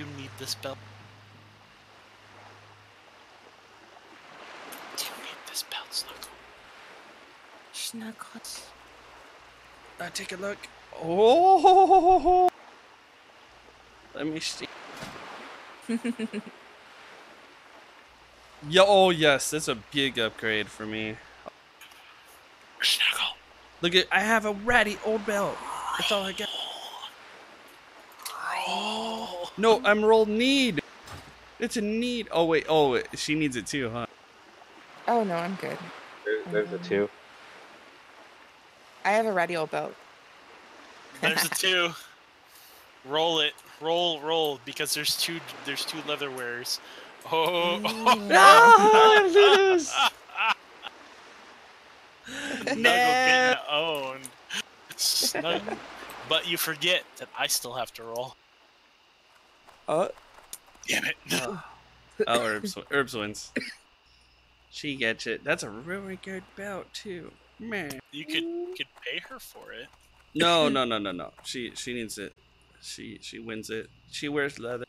you need this belt? Do you need this belt, Snuggle? Schnuckles. Uh, take a look. Oh, let me see. Yo, oh yes, that's a big upgrade for me. Snuggle. Look at, I have a ratty old belt. That's all I got. Roll. No, I'm roll need. It's a need. Oh wait, oh wait, she needs it too, huh? Oh no, I'm good. There, there's a um, two. I have a radio boat. There's a two. Roll it. Roll, roll, because there's two. There's two leather wearers. Oh, lose. Snuggle getting owned. Snug. But you forget that I still have to roll. Uh, Damn it. oh, herbs, herbs wins. She gets it. That's a really good belt too, man. You could could pay her for it. No, no, no, no, no. She she needs it. She she wins it. She wears leather.